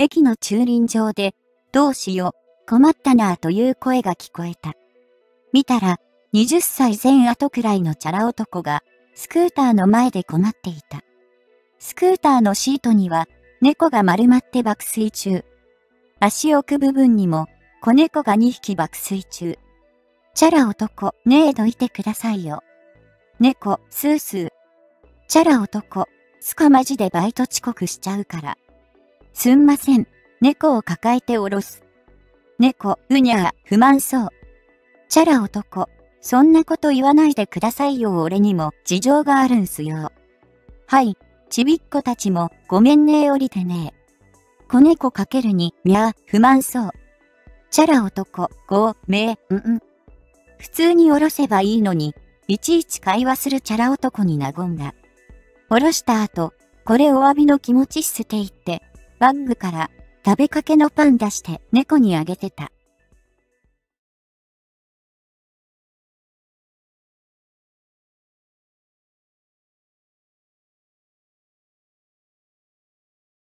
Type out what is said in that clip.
駅の駐輪場で、どうしよう、困ったなぁという声が聞こえた。見たら、20歳前後くらいのチャラ男が、スクーターの前で困っていた。スクーターのシートには、猫が丸まって爆睡中。足置く部分にも、子猫が2匹爆睡中。チャラ男、ねえどいてくださいよ。猫、スースー。チャラ男、つかマジでバイト遅刻しちゃうから。すんません、猫を抱えておろす。猫、うにゃー、不満そう。チャラ男、そんなこと言わないでくださいよ俺にも事情があるんすよ。はい、ちびっこたちもごめんね降りてね子猫かけるに、みゃー、不満そう。チャラ男、ご、め、んん。普通におろせばいいのに、いちいち会話するチャラ男に和んだ。おろした後、これお詫びの気持ち捨てていって、バッグから食べかけのパン出して猫にあげてた。